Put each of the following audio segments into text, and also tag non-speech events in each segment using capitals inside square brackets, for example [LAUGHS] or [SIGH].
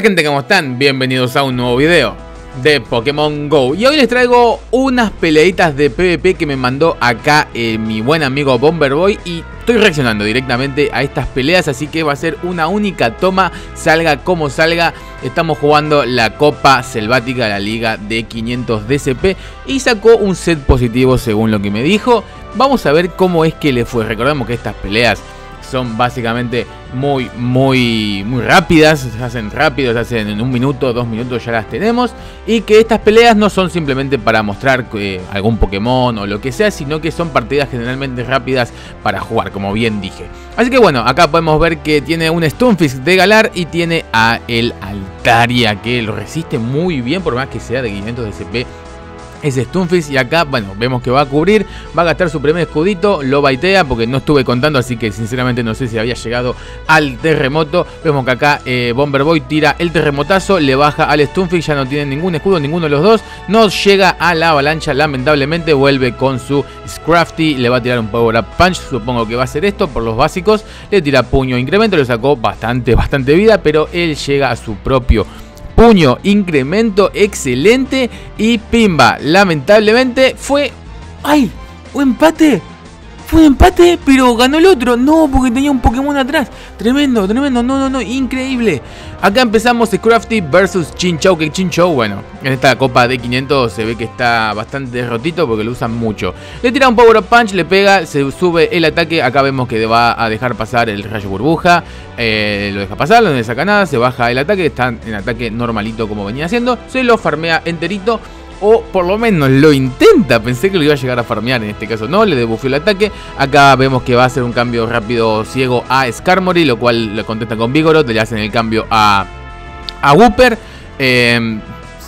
Hola gente, ¿cómo están? Bienvenidos a un nuevo video de Pokémon GO. Y hoy les traigo unas peleitas de PvP que me mandó acá eh, mi buen amigo Bomberboy Y estoy reaccionando directamente a estas peleas, así que va a ser una única toma, salga como salga. Estamos jugando la Copa Selvática, la Liga de 500 DCP Y sacó un set positivo según lo que me dijo. Vamos a ver cómo es que le fue, recordemos que estas peleas son básicamente muy, muy, muy rápidas, se hacen rápido, se hacen en un minuto, dos minutos ya las tenemos. Y que estas peleas no son simplemente para mostrar eh, algún Pokémon o lo que sea, sino que son partidas generalmente rápidas para jugar, como bien dije. Así que bueno, acá podemos ver que tiene un Stunfisk de Galar y tiene a el Altaria, que lo resiste muy bien, por más que sea de 500 de CP es Stunfisk y acá, bueno, vemos que va a cubrir, va a gastar su primer escudito, lo baitea porque no estuve contando, así que sinceramente no sé si había llegado al terremoto. Vemos que acá eh, Bomber Boy tira el terremotazo, le baja al Stunfisk, ya no tiene ningún escudo, ninguno de los dos. No llega a la avalancha, lamentablemente vuelve con su Scrafty, le va a tirar un Power Up Punch, supongo que va a ser esto por los básicos. Le tira puño incremento, le sacó bastante, bastante vida, pero él llega a su propio puño, incremento excelente y pimba. Lamentablemente fue... ¡Ay! ¿Un empate? Fue un empate, pero ganó el otro. No, porque tenía un Pokémon atrás. Tremendo, tremendo. No, no, no. Increíble. Acá empezamos Scrafty versus Chinchou. Que Chinchou, bueno, en esta copa de 500 se ve que está bastante derrotito porque lo usan mucho. Le tira un Power Up Punch, le pega, se sube el ataque. Acá vemos que va a dejar pasar el rayo burbuja. Eh, lo deja pasar, no le saca nada. Se baja el ataque. Está en ataque normalito como venía haciendo. Se lo farmea enterito o por lo menos lo intenta. Pensé que lo iba a llegar a farmear, en este caso no, le debufió el ataque. Acá vemos que va a hacer un cambio rápido ciego a Skarmory, lo cual le contesta con Vigoroth, le hacen el cambio a, a Wooper. Eh,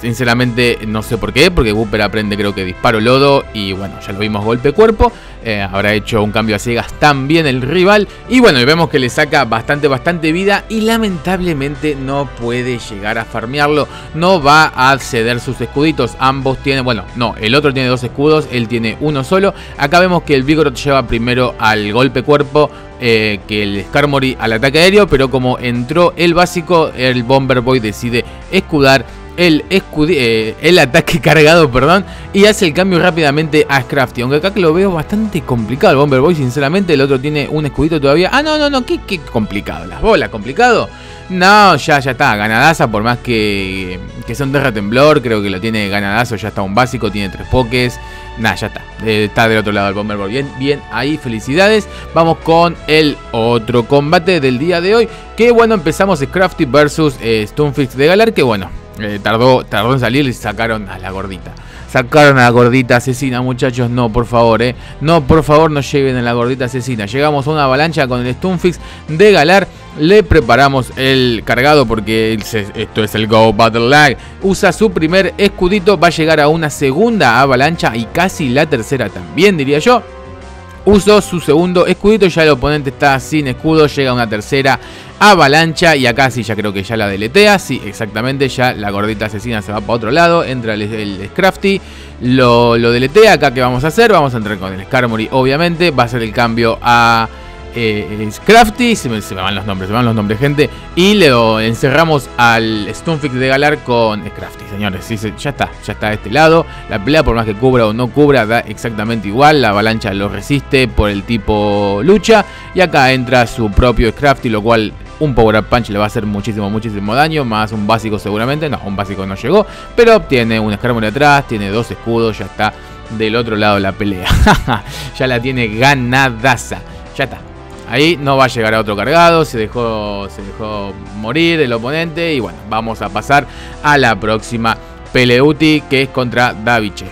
Sinceramente no sé por qué, porque Wooper aprende creo que disparo lodo y bueno, ya lo vimos golpe cuerpo. Eh, habrá hecho un cambio a ciegas también el rival. Y bueno, vemos que le saca bastante, bastante vida y lamentablemente no puede llegar a farmearlo. No va a ceder sus escuditos. Ambos tienen, bueno, no, el otro tiene dos escudos, él tiene uno solo. Acá vemos que el Vigoroth lleva primero al golpe cuerpo eh, que el Skarmory al ataque aéreo, pero como entró el básico, el Bomber Boy decide escudar el, eh, el ataque [LAUGHS] cargado, perdón, y hace el cambio rápidamente a Scrafty. Aunque acá que lo veo bastante complicado Bomber Boy, sinceramente, el otro tiene un escudito todavía. Ah, no, no, no, qué, qué complicado, las bolas, complicado. No, ya, ya está, ganadaza, por más que, que son Terra Temblor, creo que lo tiene ganadazo, ya está un básico, tiene tres pokés. Nada, ya está. Eh, está del otro lado el Bomber Boy. Bien, bien, ahí, felicidades. Vamos con el otro combate del día de hoy. Que bueno, empezamos Scrafty versus eh, Stonefix de Galar. Que bueno, eh, tardó, tardó en salir y sacaron a la gordita. Sacaron a la gordita asesina, muchachos. No, por favor, eh. No, por favor, no lleven a la gordita asesina. Llegamos a una avalancha con el Stunfix de Galar. Le preparamos el cargado porque esto es el Go Battle Lag. Usa su primer escudito. Va a llegar a una segunda avalancha y casi la tercera también, diría yo. Usó su segundo escudito, ya el oponente está sin escudo, llega una tercera avalancha y acá sí ya creo que ya la deletea, sí exactamente, ya la gordita asesina se va para otro lado, entra el, el Scrafty, lo, lo deletea, acá que vamos a hacer, vamos a entrar con el Skarmory obviamente, va a ser el cambio a eh, Crafty, se me, van los nombres, se me van los nombres, gente. Y le encerramos al Stunfix de Galar con Crafty, señores. ya está, ya está de este lado. La pelea, por más que cubra o no cubra, da exactamente igual. La avalancha lo resiste por el tipo lucha. Y acá entra su propio Crafty, lo cual un Power Up Punch le va a hacer muchísimo, muchísimo daño. Más un básico seguramente. No, un básico no llegó. Pero tiene un de atrás, tiene dos escudos, ya está del otro lado la pelea. [LAUGHS] ya la tiene ganadaza. Ya está. Ahí no va a llegar a otro cargado, se dejó, se dejó morir el oponente y bueno, vamos a pasar a la próxima Peleuti que es contra Daviche.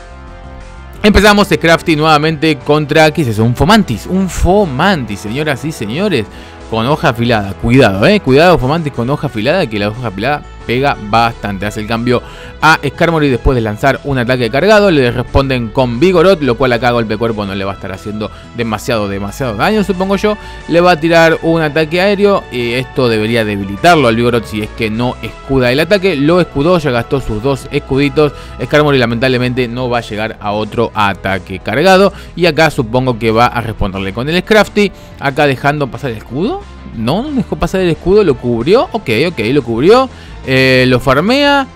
Empezamos Scrafty nuevamente contra, ¿qué es eso? Un Fomantis, un Fomantis, señoras y señores, con hoja afilada. Cuidado, eh, cuidado Fomantis con hoja afilada, que la hoja afilada pega bastante. Hace el cambio a Skarmory después de lanzar un ataque cargado. Le responden con Vigoroth, lo cual acá golpe cuerpo no le va a estar haciendo demasiado, demasiado daño, supongo yo. Le va a tirar un ataque aéreo y esto debería debilitarlo al Vigoroth si es que no escuda el ataque. Lo escudó, ya gastó sus dos escuditos. Skarmory lamentablemente no va a llegar a otro ataque cargado. Y acá supongo que va a responderle con el Scrafty. Acá dejando pasar el escudo. No, no dejó pasar el escudo, lo cubrió. Ok, ok, lo cubrió. Eh, lo farmea.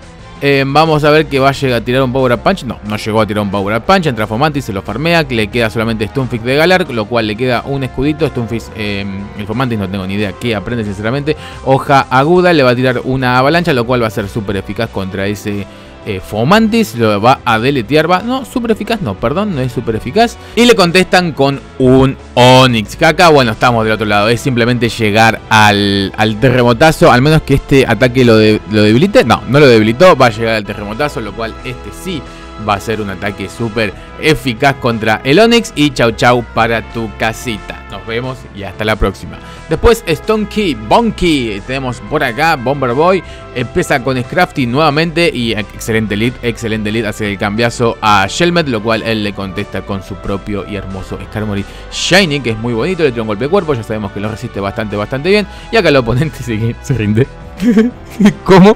Eh, vamos a ver que va a llegar a tirar un Power Punch. No, no llegó a tirar un Power Punch. Entra Fomantis, se lo farmea. Le queda solamente Stunfix de Galar, lo cual le queda un escudito. Stunfix, eh, el Fomantis no tengo ni idea qué aprende sinceramente. Hoja aguda, le va a tirar una avalancha, lo cual va a ser súper eficaz contra ese eh, Fomantis lo va a deletear, va, no, súper eficaz, no, perdón, no es súper eficaz. Y le contestan con un Onix, que acá, bueno, estamos del otro lado, es simplemente llegar al, terremotazo, al menos que este ataque lo, lo debilite, no, no lo debilitó, va a llegar al terremotazo, lo cual este sí va a ser un ataque súper eficaz contra el Onix y chau chau para tu casita. Nos vemos y hasta la próxima. Después Stonky, Bonky, tenemos por acá Bomber Boy, empieza con Scrafty nuevamente y excelente lead, excelente lead, hace el cambiazo a Shelmet, lo cual él le contesta con su propio y hermoso Skarmory Shiny, que es muy bonito, le tira un golpe de cuerpo, ya sabemos que lo resiste bastante, bastante bien. Y acá el oponente sigue, [LAUGHS] se rinde. [LAUGHS] ¿Cómo?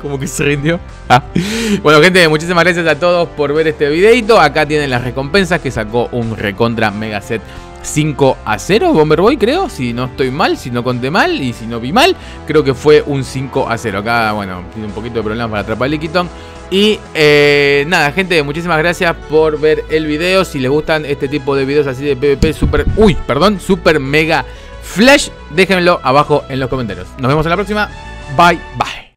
Como que se rindió. Ah. Bueno, gente, muchísimas gracias a todos por ver este videito. Acá tienen las recompensas que sacó un recontra mega set 5 a 0 Bomber Boy, creo. Si no estoy mal, si no conté mal y si no vi mal, creo que fue un 5 a 0. Acá, bueno, tiene un poquito de problemas para atrapar el Liquiton. Y eh, nada, gente, muchísimas gracias por ver el video. Si les gustan este tipo de videos así de PvP super. Uy, perdón, super mega flash, déjenmelo abajo en los comentarios. Nos vemos en la próxima. Bye, bye.